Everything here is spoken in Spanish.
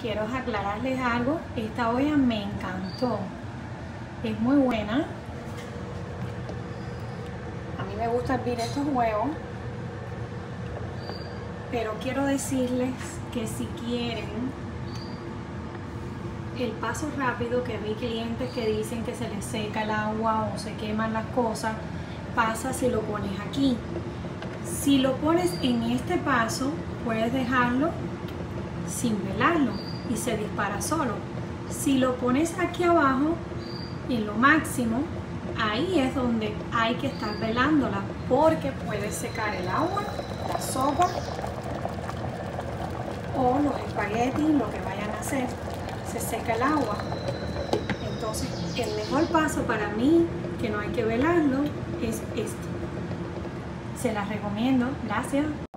quiero aclararles algo. Esta olla me encantó. Es muy buena. A mí me gusta hervir estos huevos. Pero quiero decirles que si quieren el paso rápido que vi clientes que dicen que se les seca el agua o se queman las cosas, pasa si lo pones aquí. Si lo pones en este paso, puedes dejarlo sin velarlo y se dispara solo. Si lo pones aquí abajo, en lo máximo, ahí es donde hay que estar velándola porque puede secar el agua, la sopa o los espaguetis, lo que vayan a hacer, se seca el agua. Entonces, el mejor paso para mí, que no hay que velarlo, es este. Se las recomiendo. Gracias.